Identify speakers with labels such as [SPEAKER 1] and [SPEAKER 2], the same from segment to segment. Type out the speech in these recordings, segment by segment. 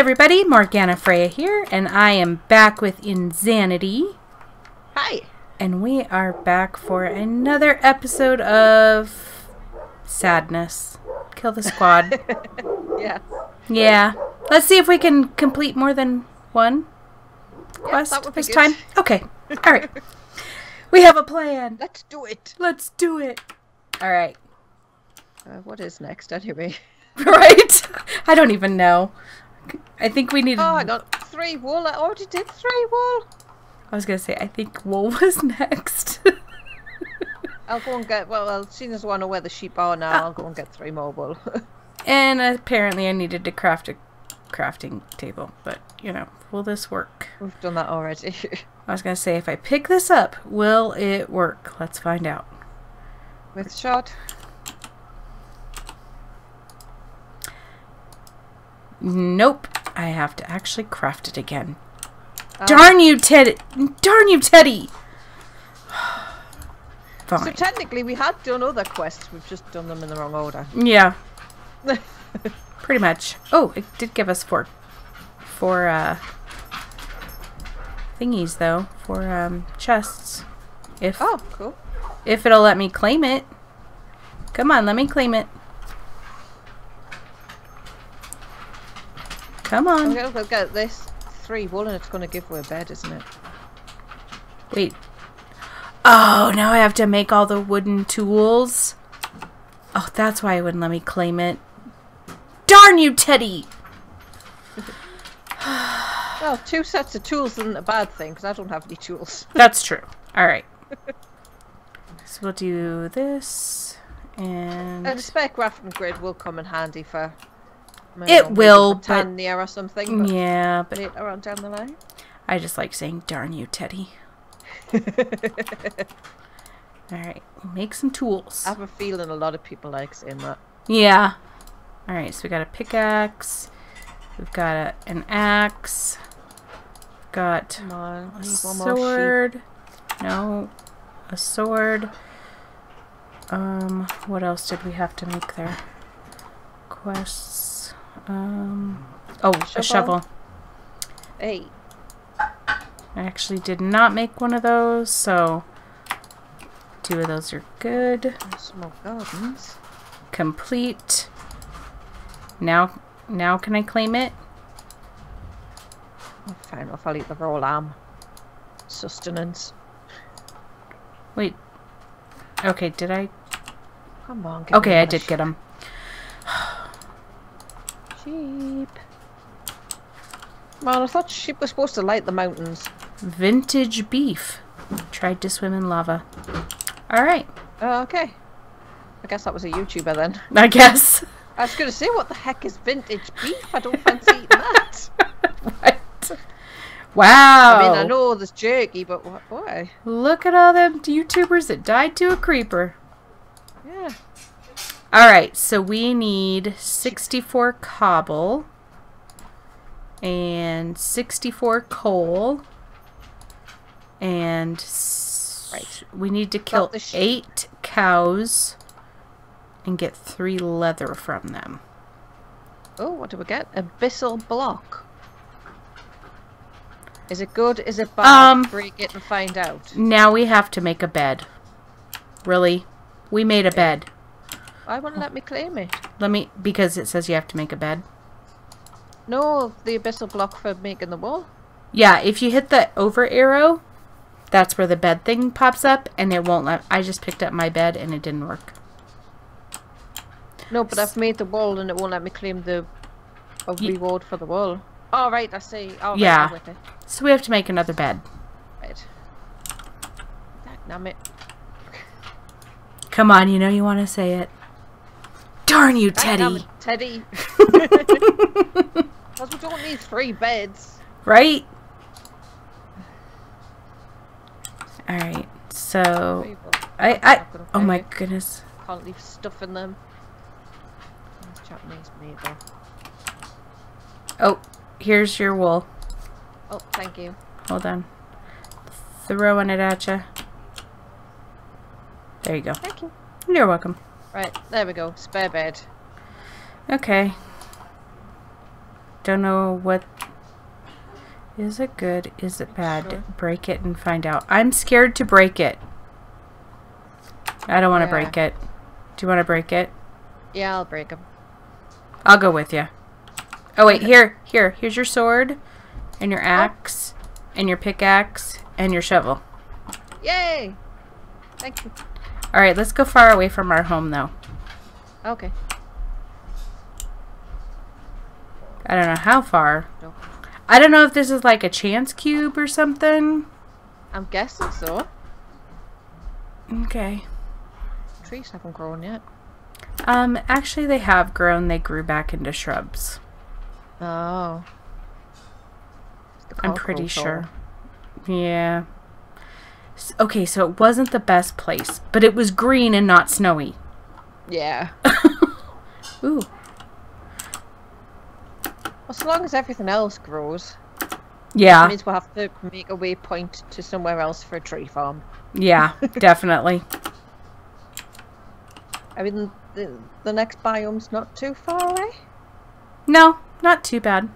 [SPEAKER 1] everybody, Morgana Freya here, and I am back with Inzannatee.
[SPEAKER 2] Hi.
[SPEAKER 1] And we are back for another episode of Sadness. Kill the squad.
[SPEAKER 2] Yeah.
[SPEAKER 1] yeah. Let's see if we can complete more than one quest
[SPEAKER 2] would
[SPEAKER 1] this time. Okay. Alright. we have a plan.
[SPEAKER 2] Let's do it.
[SPEAKER 1] Let's do it. Alright.
[SPEAKER 2] Uh, what is next, anyway?
[SPEAKER 1] Right? I don't even know. I think we need
[SPEAKER 2] Oh, I got three wool. I already did three wool.
[SPEAKER 1] I was gonna say I think wool was next.
[SPEAKER 2] I'll go and get. Well, well seeing as I know where the sheep are now, ah. I'll go and get three more wool.
[SPEAKER 1] and apparently I needed to craft a crafting table, but you know, will this work?
[SPEAKER 2] We've done that already.
[SPEAKER 1] I was gonna say if I pick this up, will it work? Let's find out.
[SPEAKER 2] With shot.
[SPEAKER 1] Nope. I have to actually craft it again.
[SPEAKER 2] Ah.
[SPEAKER 1] Darn you, Teddy! Darn you, Teddy!
[SPEAKER 2] So technically, we had done other quests. We've just done them in the wrong order.
[SPEAKER 1] yeah, pretty much. Oh, it did give us four, four uh, thingies though, for um, chests. If
[SPEAKER 2] oh, cool.
[SPEAKER 1] if it'll let me claim it. Come on, let me claim it. Come
[SPEAKER 2] I'm
[SPEAKER 1] on.
[SPEAKER 2] gonna go get this three wool, and it's gonna give away a bed, isn't it?
[SPEAKER 1] Wait. Oh, now I have to make all the wooden tools. Oh, that's why it wouldn't let me claim it. Darn you, Teddy!
[SPEAKER 2] Well, two sets of tools isn't a bad thing because I don't have any tools.
[SPEAKER 1] That's true. Alright. So we'll do this. And...
[SPEAKER 2] And a spare crafting grid will come in handy for. I
[SPEAKER 1] It will,
[SPEAKER 2] maybe
[SPEAKER 1] but-
[SPEAKER 2] Tanya or something. But
[SPEAKER 1] yeah, but
[SPEAKER 2] later on down the line.
[SPEAKER 1] I just like saying, darn you, Teddy. Alright, make some tools.
[SPEAKER 2] I have a feeling a lot of people like saying that.
[SPEAKER 1] Yeah. Alright, so we got a pickaxe. We've got a, an axe. Got
[SPEAKER 2] Come on,
[SPEAKER 1] a
[SPEAKER 2] need one more sheep.
[SPEAKER 1] sword. No. A sword. Um, what else did we have to make there? Quests. Um, oh, a
[SPEAKER 2] Shovel.
[SPEAKER 1] shovel.
[SPEAKER 2] Hey,
[SPEAKER 1] I actually did not make one of those, so two of those are good.
[SPEAKER 2] small gardens.
[SPEAKER 1] Complete. Now, now can I claim it?
[SPEAKER 2] Oh, fair enough, I'll eat the raw lamb. Sustenance.
[SPEAKER 1] Wait. Okay, did I?
[SPEAKER 2] Come on,
[SPEAKER 1] Okay, I did get them.
[SPEAKER 2] Sheep. Man, I thought sheep were supposed to light the mountains.
[SPEAKER 1] VintageBeef. Tried to swim in lava. All right,
[SPEAKER 2] Oh, okay. I guess that was a YouTuber then.
[SPEAKER 1] I guess.
[SPEAKER 2] I was going to say, what the heck is vintage beef? I don't fancy eating that.
[SPEAKER 1] what? Wow.
[SPEAKER 2] I mean, I know there's jerky, but wh- why?
[SPEAKER 1] Look at all them YouTubers that died to a creeper. All right, so we need 64 cobble and 64 coal and
[SPEAKER 2] Right.
[SPEAKER 1] we need to kill 8 cows and get 3 leather from them.
[SPEAKER 2] Oh, what do we get? Abyssal block. Is it good? Is it bad?
[SPEAKER 1] Um,
[SPEAKER 2] Break it and find out.
[SPEAKER 1] Now we have to make a bed. Really? We made a bed.
[SPEAKER 2] Why won't let me claim it?
[SPEAKER 1] Let me because it says you have to make a bed.
[SPEAKER 2] No, the abyssal block for making the wall.
[SPEAKER 1] Yeah, if you hit the over arrow, that's where the bed thing pops up, and it won't let. I just picked up my bed and it didn't work.
[SPEAKER 2] No, but I've made the wall and it won't let me claim the a reward for the wall. All right, I see. All right,
[SPEAKER 1] Yeah.
[SPEAKER 2] With it.
[SPEAKER 1] So we have to make another bed.
[SPEAKER 2] Right. Damn it.
[SPEAKER 1] Come on, you know you want to say it. Darn you, Teddy!
[SPEAKER 2] Teddy. Because we don't need three beds.
[SPEAKER 1] Right? All right. So I I oh my goodness.
[SPEAKER 2] Can't leave stuff in them. Japanese made though.
[SPEAKER 1] Oh, here's your wool.
[SPEAKER 2] Oh, thank you.
[SPEAKER 1] Hold on. Throwing it at you. There you go.
[SPEAKER 2] Thank you.
[SPEAKER 1] You're welcome.
[SPEAKER 2] Right, there we go. Spare bed.
[SPEAKER 1] Okay. Don't know what. Is it good? Is it bad?
[SPEAKER 2] Sure.
[SPEAKER 1] Break it and find out. I'm scared to break it. I don't want to
[SPEAKER 2] Yeah.
[SPEAKER 1] break it. Do you want to break it?
[SPEAKER 2] Yeah, I'll break them.
[SPEAKER 1] I'll go with you. Oh wait, here, here, here's your sword, and your oh. axe, and your pickaxe, and your shovel.
[SPEAKER 2] Yay! Thank you.
[SPEAKER 1] All right, let's go far away from our home though.
[SPEAKER 2] Okay.
[SPEAKER 1] I don't know how far.
[SPEAKER 2] No.
[SPEAKER 1] I don't know if this is like a chance cube or something.
[SPEAKER 2] I'm guessing so.
[SPEAKER 1] Okay.
[SPEAKER 2] Trees haven't grown yet.
[SPEAKER 1] Um, actually, they have grown. They grew back into shrubs.
[SPEAKER 2] Oh.
[SPEAKER 1] I'm pretty sure. Yeah. Okay, so it wasn't the best place, but it was green and not snowy.
[SPEAKER 2] Yeah.
[SPEAKER 1] Ooh.
[SPEAKER 2] Well, so long as everything else grows,
[SPEAKER 1] Yeah.
[SPEAKER 2] means we'll have to make a waypoint to somewhere else for a tree farm.
[SPEAKER 1] Yeah, definitely.
[SPEAKER 2] I mean, the, the next biome's not too far away.
[SPEAKER 1] No, not too bad.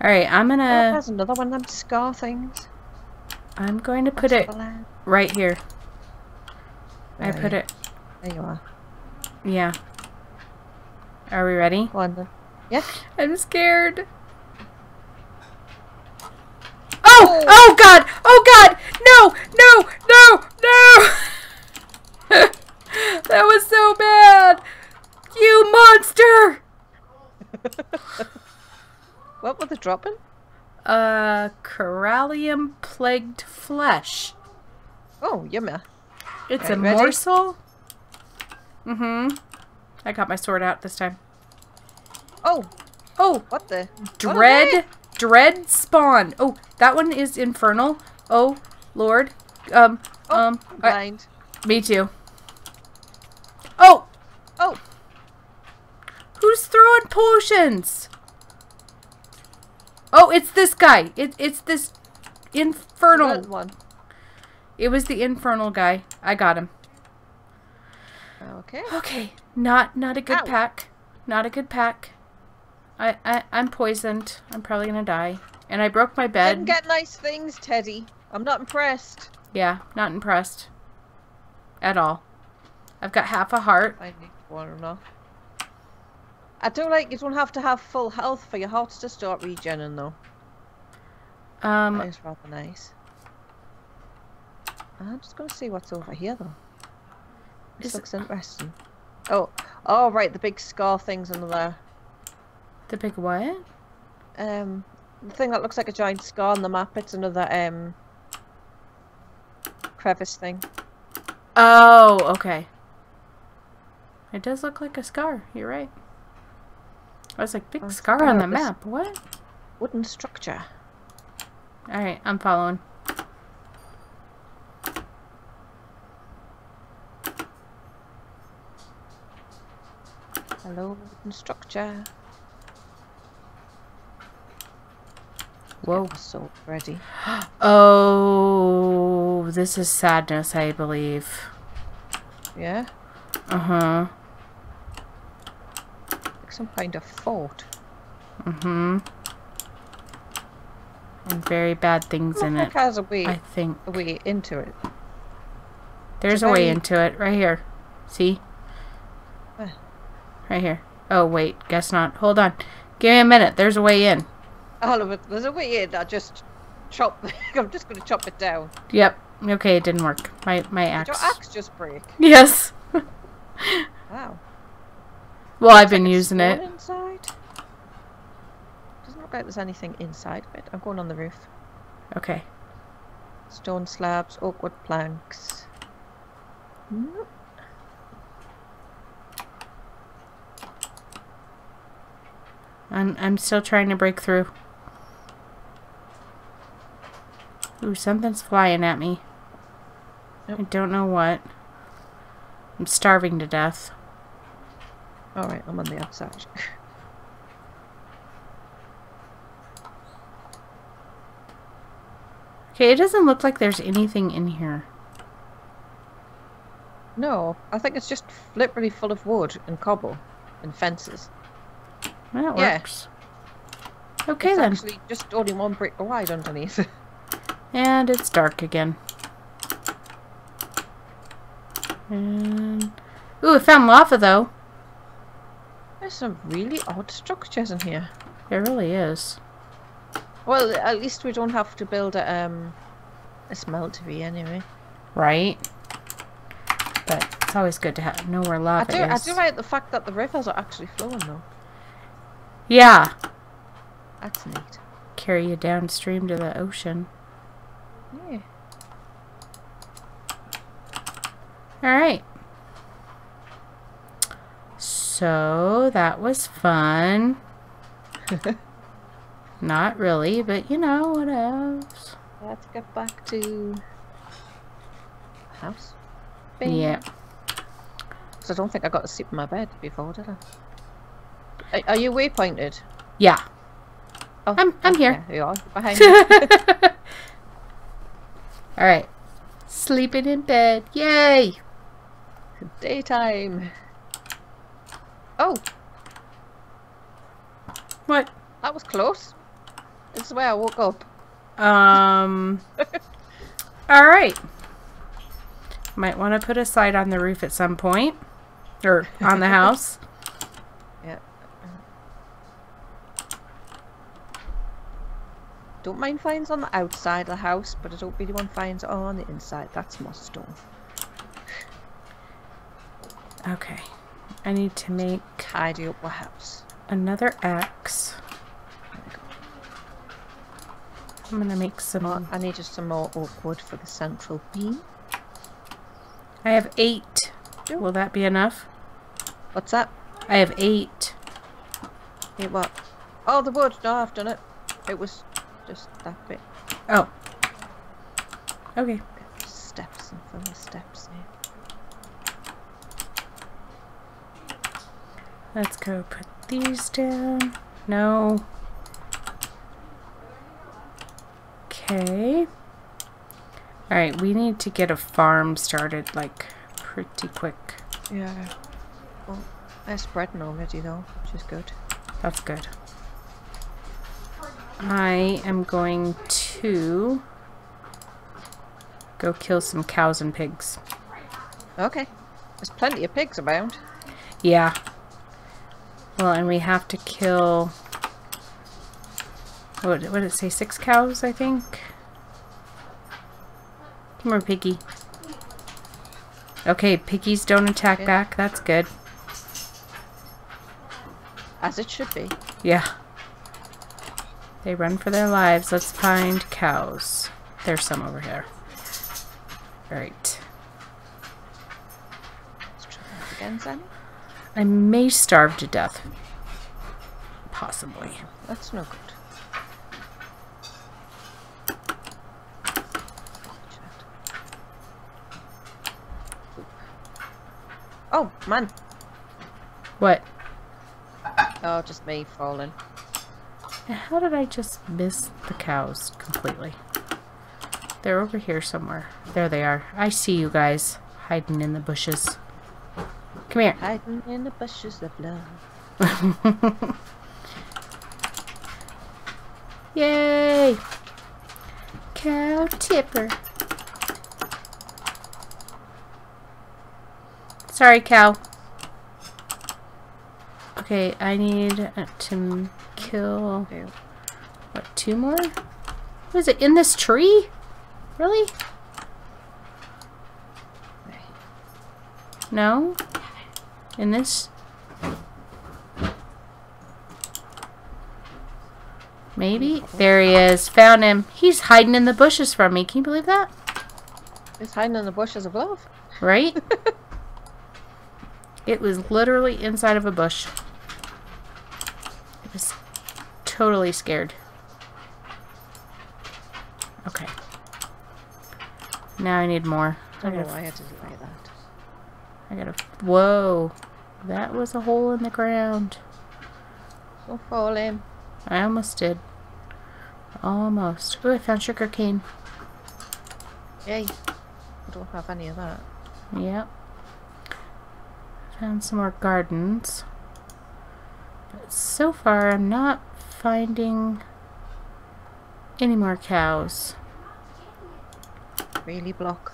[SPEAKER 1] All right, I'm
[SPEAKER 2] oh,
[SPEAKER 1] gonna
[SPEAKER 2] there's another one of them scar things.
[SPEAKER 1] I'm going to put it right here. I put it.
[SPEAKER 2] There you are.
[SPEAKER 1] Yeah. Are we ready?
[SPEAKER 2] Go on then. Yeah.
[SPEAKER 1] I'm scared. Oh! oh! Oh God! Oh God! No! No! No! No! that was so bad! You monster!
[SPEAKER 2] What were they dropping?
[SPEAKER 1] Uh, Coralium plagued flesh.
[SPEAKER 2] Oh, yummy.
[SPEAKER 1] It's a
[SPEAKER 2] ready?
[SPEAKER 1] morsel. Mm-hmm. I got my sword out this time.
[SPEAKER 2] Oh,
[SPEAKER 1] Oh,
[SPEAKER 2] what the?
[SPEAKER 1] dread, dread spawn. Oh, that one is infernal. Oh, Lord. Um,
[SPEAKER 2] Oh,
[SPEAKER 1] um,
[SPEAKER 2] I'm
[SPEAKER 1] I-
[SPEAKER 2] blind.
[SPEAKER 1] me too. Oh,
[SPEAKER 2] Oh,
[SPEAKER 1] who's throwing potions? Oh, it's this guy. It, it's this infernal.
[SPEAKER 2] one.
[SPEAKER 1] It was the infernal guy. I got him.
[SPEAKER 2] Okay.
[SPEAKER 1] Okay, not not a good
[SPEAKER 2] Ow.
[SPEAKER 1] pack. Not a good pack. I, I I'm poisoned. I'm probably gonna die. And I broke my bed.
[SPEAKER 2] Didn't get nice things, Teddy. I'm not impressed.
[SPEAKER 1] Yeah, not impressed. At all. I've got half a heart.
[SPEAKER 2] I need one enough. I do like you don't have to have full health for your hearts to start regenerating though.
[SPEAKER 1] Um,
[SPEAKER 2] That is rather nice. I'm just gonna see what's over here though. This
[SPEAKER 1] Is-
[SPEAKER 2] looks interesting. Oh, oh right, the big scar things under there.
[SPEAKER 1] the big what?
[SPEAKER 2] Um, the thing that looks like a giant scar on the map. It's another um crevice thing.
[SPEAKER 1] Oh, okay. It does look like a scar. You're right. I was like, big
[SPEAKER 2] Oh,
[SPEAKER 1] scar on the map. What?
[SPEAKER 2] Wooden structure.
[SPEAKER 1] All right, I'm following.
[SPEAKER 2] Hello, wooden structure.
[SPEAKER 1] Whoa.
[SPEAKER 2] So ready.
[SPEAKER 1] Oh, this is sadness, I believe.
[SPEAKER 2] Yeah,
[SPEAKER 1] Uh huh.
[SPEAKER 2] Like some kind of fort.
[SPEAKER 1] Mm-hmm. And very bad things in it.
[SPEAKER 2] has a way,
[SPEAKER 1] I think
[SPEAKER 2] a way into it.
[SPEAKER 1] there's
[SPEAKER 2] a
[SPEAKER 1] a way into it right here. See? Right here. Oh wait, guess not. Hold on. Give me a minute. There's a way in.
[SPEAKER 2] All of it. There's a way in. I just chop. I'm just gonna chop it down.
[SPEAKER 1] Yep. Okay, it didn't work. My my
[SPEAKER 2] Did
[SPEAKER 1] axe.
[SPEAKER 2] your axe just break?
[SPEAKER 1] Yes.
[SPEAKER 2] Wow.
[SPEAKER 1] Well, I've been
[SPEAKER 2] like
[SPEAKER 1] using it.
[SPEAKER 2] Inside. Doesn't look like there's anything inside of it. I'm going on the roof.
[SPEAKER 1] Okay.
[SPEAKER 2] Stone slabs, oak wood planks.
[SPEAKER 1] I'm I'm still trying to break through. Ooh, something's flying at me.
[SPEAKER 2] Yep.
[SPEAKER 1] I don't know what. I'm starving to death.
[SPEAKER 2] All right, I'm on the outside.
[SPEAKER 1] Okay, it doesn't look like there's anything in here.
[SPEAKER 2] no, I think it's just literally full of wood and cobble and fences.
[SPEAKER 1] That works. Yeah. Okay
[SPEAKER 2] it's
[SPEAKER 1] then.
[SPEAKER 2] actually just only one brick wide underneath.
[SPEAKER 1] And it's dark again. And ooh, I found lava though.
[SPEAKER 2] There's some really odd structures in here.
[SPEAKER 1] It really is.
[SPEAKER 2] Well, at least we don't have to build a um a smeltery anyway.
[SPEAKER 1] Right? But it's always good to have know where
[SPEAKER 2] I
[SPEAKER 1] lava
[SPEAKER 2] do I do like the fact that the rivers are actually flowing though.
[SPEAKER 1] Yeah.
[SPEAKER 2] That's neat.
[SPEAKER 1] Carry you downstream to the ocean.
[SPEAKER 2] Yeah.
[SPEAKER 1] Alright. So that was fun. Not really, but you know, what else?
[SPEAKER 2] Let's get back to house. Bing.
[SPEAKER 1] Yeah.
[SPEAKER 2] So I don't think I got to sleep in my bed before, did I? Are, are you waypointed?
[SPEAKER 1] Yeah.
[SPEAKER 2] Oh,
[SPEAKER 1] I'm- I'm here.
[SPEAKER 2] You are behind me.
[SPEAKER 1] Alright. Sleeping in bed. Yay!
[SPEAKER 2] Daytime. Oh,
[SPEAKER 1] What?
[SPEAKER 2] that was close. This is where I woke up.
[SPEAKER 1] Um. Alright. Might want to put a side on the roof at some point. Or on the house.
[SPEAKER 2] Yeah. Don't mind finds on the outside of the house, but I don't really want finds on the inside. That's more stone.
[SPEAKER 1] Okay. I need to make
[SPEAKER 2] up the house.
[SPEAKER 1] another axe. I'm gonna make some.
[SPEAKER 2] Oh, I need just some more oak wood for the central beam.
[SPEAKER 1] I have eight.
[SPEAKER 2] Yep.
[SPEAKER 1] Will that be enough?
[SPEAKER 2] What's that?
[SPEAKER 1] I have eight.
[SPEAKER 2] Hey, what? Oh, the wood. No, I've done it. It was just that bit.
[SPEAKER 1] Oh. Okay.
[SPEAKER 2] Steps and the steps.
[SPEAKER 1] Let's go put these down. No. Okay. Alright, we need to get a farm started, like, pretty quick.
[SPEAKER 2] Yeah. Well, they're spreading already though, which is good.
[SPEAKER 1] That's good. I am going to go kill some cows and pigs.
[SPEAKER 2] Okay. There's plenty of pigs around.
[SPEAKER 1] Yeah. Well, and we have to kill. What, what did it say? Six cows, I think? Come here, piggy. Okay, piggies don't attack
[SPEAKER 2] Yeah.
[SPEAKER 1] back. That's good.
[SPEAKER 2] As it should be.
[SPEAKER 1] Yeah. They run for their lives. Let's find cows. There's some over here. Alright.
[SPEAKER 2] Let's try that again, Zanny.
[SPEAKER 1] I may starve to death. Possibly.
[SPEAKER 2] That's no good. Oh, man.
[SPEAKER 1] What?
[SPEAKER 2] Oh, just me falling.
[SPEAKER 1] How did I just miss the cows completely? They're over here somewhere. There they are. I see you guys hiding in the bushes. Come here.
[SPEAKER 2] Hiding in the bushes of love.
[SPEAKER 1] Yay! Cow tipper. Sorry, cow. Okay, I need to kill what two more? What is it in this tree? Really? No? In this? Maybe? There he is. Found him. He's hiding in the bushes from me. Can you believe that?
[SPEAKER 2] He's hiding in the bushes of love.
[SPEAKER 1] Right? it was literally inside of a bush. It was totally scared. Okay. Now I need more. I
[SPEAKER 2] don't know why I did it like that.
[SPEAKER 1] I gotta. Whoa. That was a hole in the ground.
[SPEAKER 2] Don't fall in.
[SPEAKER 1] I almost did. Almost. Oh, I found sugar cane.
[SPEAKER 2] Yay. I don't have any of that.
[SPEAKER 1] Yep. Found some more gardens. But so far, I'm not finding any more cows.
[SPEAKER 2] Really block.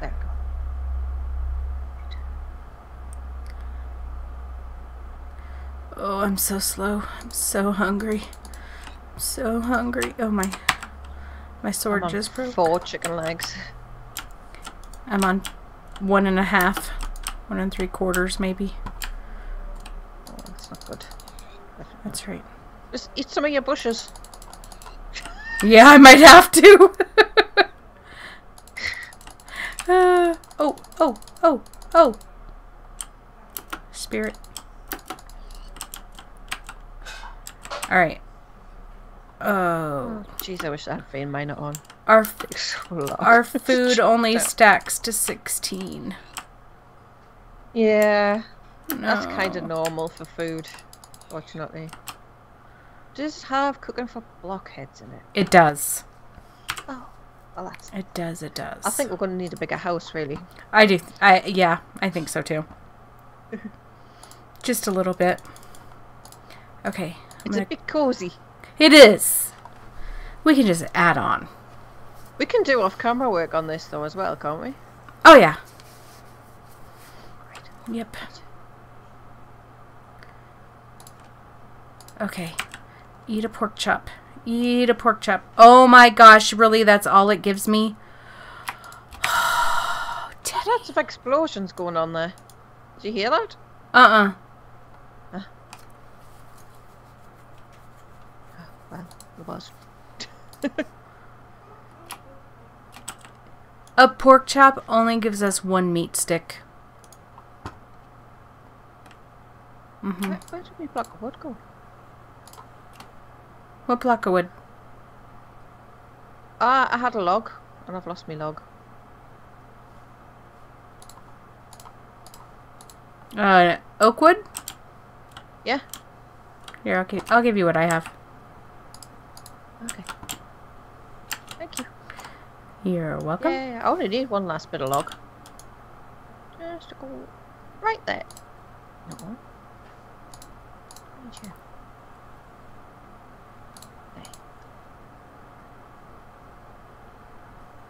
[SPEAKER 2] There we go.
[SPEAKER 1] Oh, I'm so slow. I'm so hungry. I'm so hungry. Oh my my sword just broke.
[SPEAKER 2] Four chicken legs.
[SPEAKER 1] I'm on one and a half. One and three quarters maybe.
[SPEAKER 2] Oh, that's not good.
[SPEAKER 1] That's right.
[SPEAKER 2] Just eat some of your bushes.
[SPEAKER 1] Yeah, I might have to. uh, oh, oh, oh, oh. Spirit. Alright. Oh.
[SPEAKER 2] Oh, jeez, I wish I had vein miner on.
[SPEAKER 1] Our, f-
[SPEAKER 2] so
[SPEAKER 1] our food only
[SPEAKER 2] Yeah.
[SPEAKER 1] stacks to 16.
[SPEAKER 2] Yeah, that's kind of normal for food, fortunately. Does have cooking for blockheads in it?
[SPEAKER 1] It does.
[SPEAKER 2] Oh, well that's.
[SPEAKER 1] It does, it does.
[SPEAKER 2] I think we're going to need a bigger house, really.
[SPEAKER 1] I do. I yeah, I think so too. Just a little bit. Okay.
[SPEAKER 2] It's
[SPEAKER 1] gonna-
[SPEAKER 2] a bit cozy.
[SPEAKER 1] It is. We can just add on.
[SPEAKER 2] We can do off-camera work on this though as well, can't we?
[SPEAKER 1] Oh yeah. Yep. Okay. Eat a pork chop. Eat a pork chop. Oh my gosh, really? That's all it gives me?
[SPEAKER 2] Lots of explosions going on there. Did you hear that?
[SPEAKER 1] Uh-uh.
[SPEAKER 2] Well, it was.
[SPEAKER 1] A pork chop only gives us one meat stick. Mm-hmm.
[SPEAKER 2] Where, where did my block wood go?
[SPEAKER 1] What block of wood?
[SPEAKER 2] Ah, I had a log, and I've lost my log.
[SPEAKER 1] Uh, oak wood?
[SPEAKER 2] Yeah.
[SPEAKER 1] Here, I'll give, I'll give you what I have.
[SPEAKER 2] Okay. Thank you.
[SPEAKER 1] You're welcome.
[SPEAKER 2] Yeah, I only need one last bit of log. Just to go right there. No.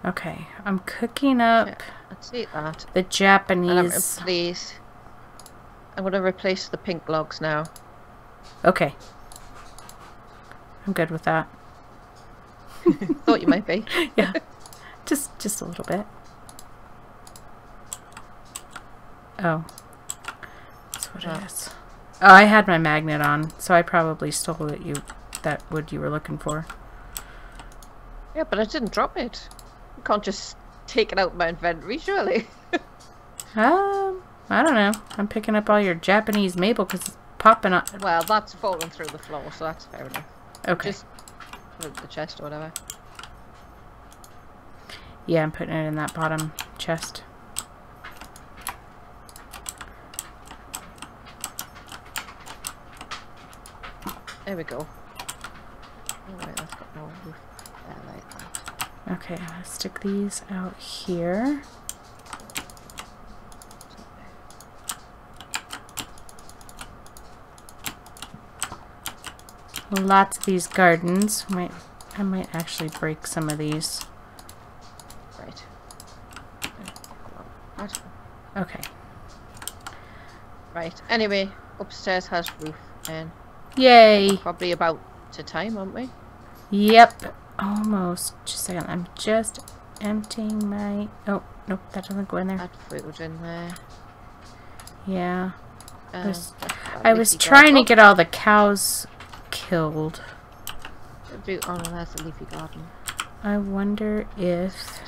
[SPEAKER 1] Okay, I'm cooking up
[SPEAKER 2] Yeah, Let's eat that.
[SPEAKER 1] the
[SPEAKER 2] And I'm
[SPEAKER 1] Japanese.
[SPEAKER 2] please. I'm gonna replace the pink logs now.
[SPEAKER 1] Okay. I'm good with that.
[SPEAKER 2] Thought you might be.
[SPEAKER 1] Yeah. Just just a little bit. Oh. That's what
[SPEAKER 2] Oh.
[SPEAKER 1] it is. Oh, I had my magnet on, so I probably stole that you that wood you were looking for.
[SPEAKER 2] Yeah, but I didn't drop it. You can't just take it out of my inventory, surely.
[SPEAKER 1] Um, I don't know. I'm picking up all your Japanese maple because it's popping up.
[SPEAKER 2] well, that's fallen through the floor, so that's fair enough.
[SPEAKER 1] Okay.
[SPEAKER 2] Just put it in the chest or whatever.
[SPEAKER 1] Yeah, I'm putting it in that bottom chest.
[SPEAKER 2] There we go. Oh wait, that's got no roof. There, like that.
[SPEAKER 1] Okay, I'm gonna stick these out here. Lots of these gardens. Might I might actually break some of these.
[SPEAKER 2] Right. Right.
[SPEAKER 1] Okay.
[SPEAKER 2] Right. Anyway, upstairs has roof, and
[SPEAKER 1] Yay!
[SPEAKER 2] probably about to time, aren't we?
[SPEAKER 1] Yep. Almost. Just a second. I'm just emptying my. Oh nope, that doesn't go in there.
[SPEAKER 2] Add food in there.
[SPEAKER 1] Yeah.
[SPEAKER 2] Um,
[SPEAKER 1] was- I was trying to get all the cows killed.
[SPEAKER 2] Oh, do- oh no, that's a leafy garden.
[SPEAKER 1] I wonder if.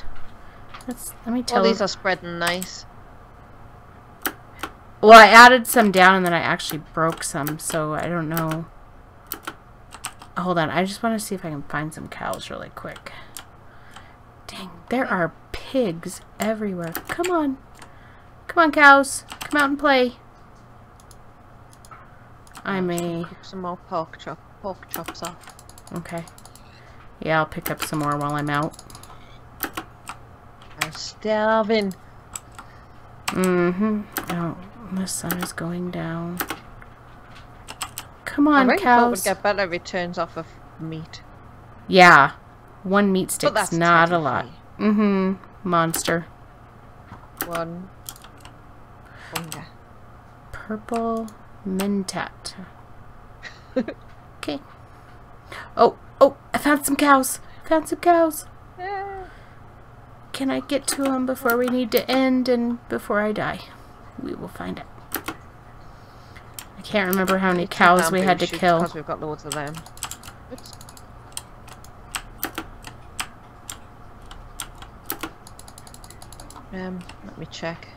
[SPEAKER 1] Let's let me
[SPEAKER 2] All
[SPEAKER 1] tell.
[SPEAKER 2] these are spreading nice.
[SPEAKER 1] Well, I added some down and then I actually broke some, so I don't know. Hold on, I just want to see if I can find some cows really quick. Dang, there are pigs everywhere. Come on. Come on, cows. Come out and play. I may.
[SPEAKER 2] Some more pork chop, pork chops off.
[SPEAKER 1] Okay. Yeah, I'll pick up some more while I'm out.
[SPEAKER 2] I'm starving.
[SPEAKER 1] Mm-hmm. Oh, the sun is going down. Come
[SPEAKER 2] I
[SPEAKER 1] on,
[SPEAKER 2] really thought we'd get better returns off of meat.
[SPEAKER 1] Yeah. One meat stick's
[SPEAKER 2] that's
[SPEAKER 1] not a lot. Mm-hmm. Monster.
[SPEAKER 2] One.
[SPEAKER 1] Purple mentat. okay. Oh, oh, I found some cows. Found some cows.
[SPEAKER 2] Yeah.
[SPEAKER 1] Can I get to them before we need to end and before I die? We will find out. I can't remember how many cows we had to kill.
[SPEAKER 2] Because we've got loads of them. Oops. Um, let me check.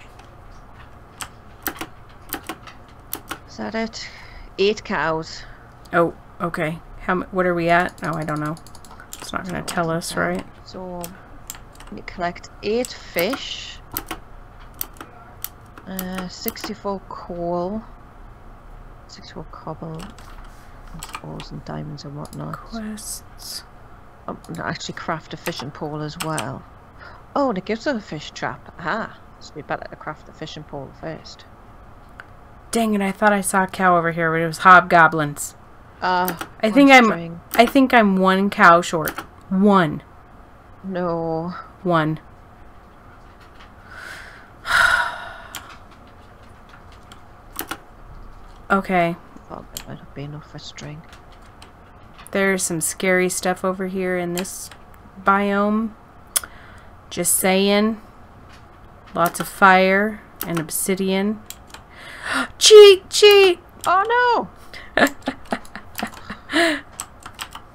[SPEAKER 2] Is that it? Eight cows.
[SPEAKER 1] Oh, okay. How? What are we at? Oh, I don't know. It's not gonna tell us, right?
[SPEAKER 2] So, we collect eight fish. Uh, 64 coal. 64 cobble. Ores and diamonds and whatnot.
[SPEAKER 1] Quests.
[SPEAKER 2] Oh, no, actually craft a fishing pole as well. Oh, and it gives us a fish trap. Aha. So we better craft the fishing pole first.
[SPEAKER 1] Dang it! I thought I saw a cow over here, but it was hobgoblins.
[SPEAKER 2] Ah.
[SPEAKER 1] I think I'm-
[SPEAKER 2] string.
[SPEAKER 1] I think I'm one cow short. One.
[SPEAKER 2] No.
[SPEAKER 1] One. Okay.
[SPEAKER 2] Oh, that might not be enough for string.
[SPEAKER 1] There's some scary stuff over here in this biome. Just saying. Lots of fire and obsidian. cheat! Cheat!
[SPEAKER 2] Oh no!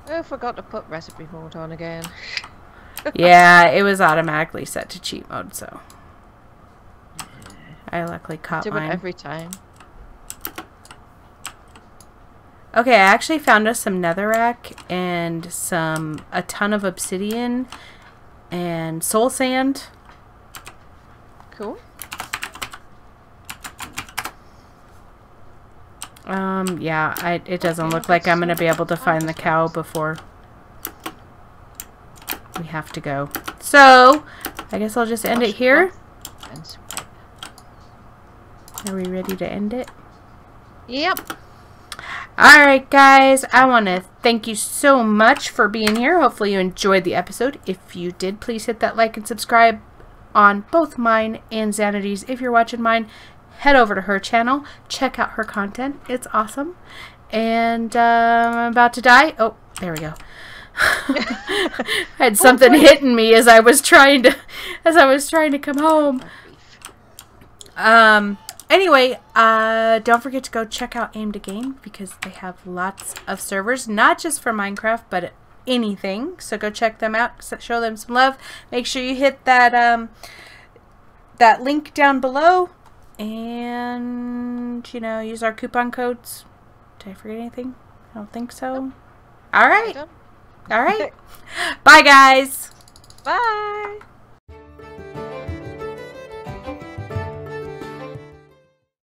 [SPEAKER 2] I forgot to put recipe mode on again.
[SPEAKER 1] yeah, it was automatically set to cheat mode, so. I luckily caught
[SPEAKER 2] Do it
[SPEAKER 1] mine.
[SPEAKER 2] every time.
[SPEAKER 1] Okay, I actually found us some netherrack and some a ton of obsidian and soul sand.
[SPEAKER 2] Cool.
[SPEAKER 1] Um, yeah, I, it doesn't look like I'm gonna be able to find the cow before we have to go. So, I guess I'll just end it here.
[SPEAKER 2] And.
[SPEAKER 1] Are we ready to end it?
[SPEAKER 2] Yep.
[SPEAKER 1] Alright, guys, I want to thank you so much for being here. Hopefully, you enjoyed the episode. If you did, please hit that like and subscribe on both mine and Xanity's. If you're watching mine, head over to her channel. Check out her content, it's awesome. And uh, I'm about to die. Oh, there we go. I had something hitting me as I was trying to as I was trying to come home. Um. Anyway, uh, don't forget to go check out Aim2Game because they have lots of servers, not just for Minecraft, but anything. So go check them out. Show them some love. Make sure you hit that um that link down below, and you know use our coupon codes. Did I forget anything? I don't think so. All right, all right. Bye, guys.
[SPEAKER 2] Bye.